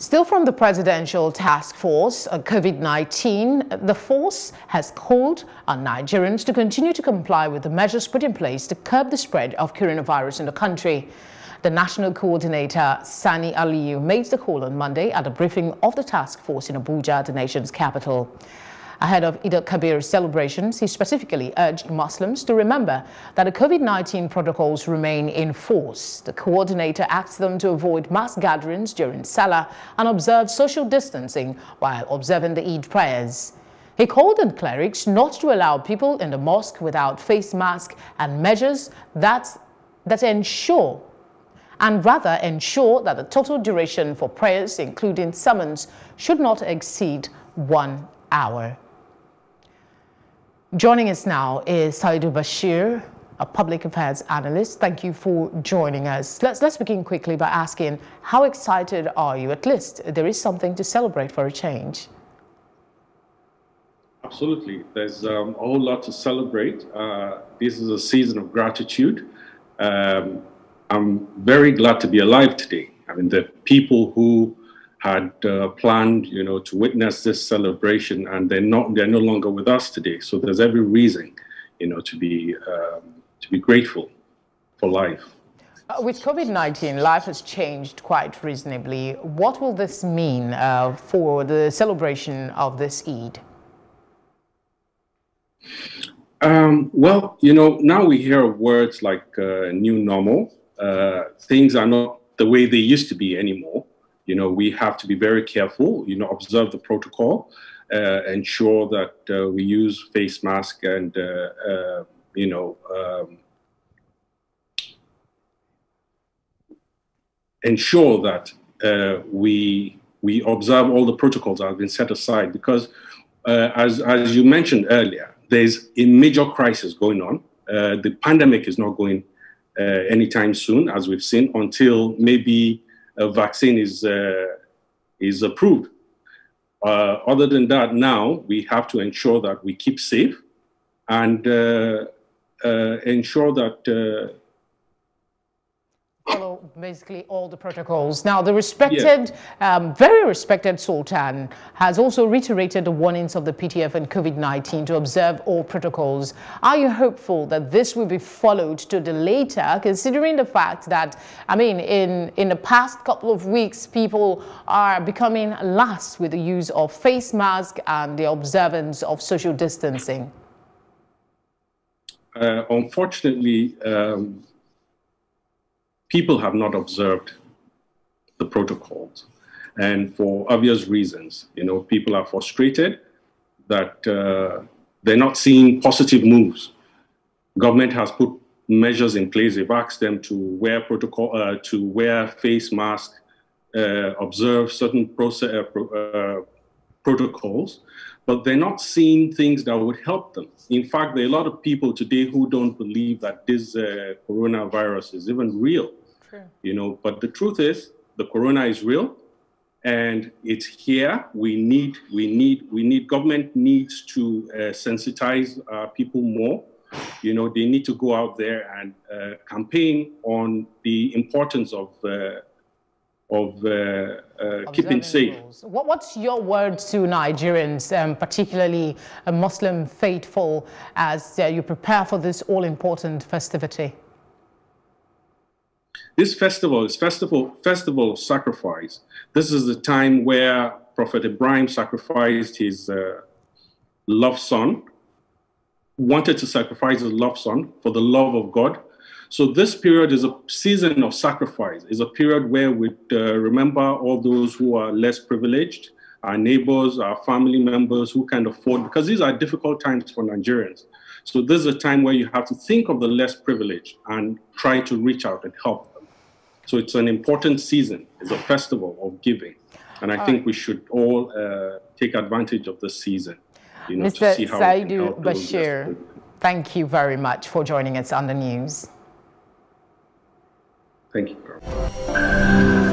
Still from the Presidential Task Force uh, on COVID-19, the force has called on Nigerians to continue to comply with the measures put in place to curb the spread of coronavirus in the country. The National Coordinator, Sani Aliyu, made the call on Monday at a briefing of the task force in Abuja, the nation's capital. Ahead of Eid al-Kabir celebrations, he specifically urged Muslims to remember that the COVID-19 protocols remain in force. The coordinator asked them to avoid mass gatherings during Sallah and observe social distancing while observing the Eid prayers. He called on clerics not to allow people in the mosque without face mask and measures that, that ensure and rather ensure that the total duration for prayers, including summons, should not exceed one hour. Joining us now is Saidu Bashir, a public affairs analyst. Thank you for joining us. Let's, let's begin quickly by asking, how excited are you? At least there is something to celebrate for a change. Absolutely. There's um, a whole lot to celebrate. Uh, this is a season of gratitude. Um, I'm very glad to be alive today. I mean, the people who had uh, planned, you know, to witness this celebration, and they're not they're no longer with us today. So there's every reason, you know, to be um, to be grateful for life. Uh, with COVID-19, life has changed quite reasonably. What will this mean uh, for the celebration of this Eid? Um, well, you know, now we hear words like uh, new normal. Uh, things are not the way they used to be anymore you know, we have to be very careful, you know, observe the protocol, uh, ensure that uh, we use face mask and, uh, uh you know, um, ensure that uh, we, we observe all the protocols that have been set aside because uh, as, as you mentioned earlier, there's a major crisis going on. the pandemic is not going anytime soon, as we've seen, until maybe a vaccine is, uh, is approved. Uh, other than that, now we have to ensure that we keep safe and uh, ensure that follow basically all the protocols. Now, the respected, yeah. um, very respected Sultan has also reiterated the warnings of the PTF and COVID-19 to observe all protocols. Are you hopeful that this will be followed to the later, considering the fact that, I mean, in, in the past couple of weeks, people are becoming lax with the use of face mask and the observance of social distancing? Uh, unfortunately, um, people have not observed the protocols. And for obvious reasons, you know, people are frustrated that uh, they're not seeing positive moves. Government has put measures in place. They've asked them to wear protocol, uh, to wear face mask, uh, observe certain process, uh, pro uh, protocols, but they're not seeing things that would help them. In fact, there are a lot of people today who don't believe that this uh, coronavirus is even real. True. You know, but the truth is, the corona is real, and it's here. We need, we need, we need. Government needs to uh, sensitize uh, people more. You know, they need to go out there and uh, campaign on the importance of uh, of uh, uh, keeping safe. What, what's your word to Nigerians, um, particularly Muslim faithful, as you prepare for this all-important festivity? This festival is festival festival of sacrifice. This is the time where Prophet Ibrahim sacrificed his uh, love son, wanted to sacrifice his love son for the love of God. So this period is a season of sacrifice. Is a period where we uh, remember all those who are less privileged, our neighbors, our family members who can afford, because these are difficult times for Nigerians. So this is a time where you have to think of the less privileged and try to reach out and help. So it's an important season. It's a festival of giving. And I all think right. we should all uh, take advantage of this season. You know, Mr. Saidu Bashir, thank you very much for joining us on the news. Thank you.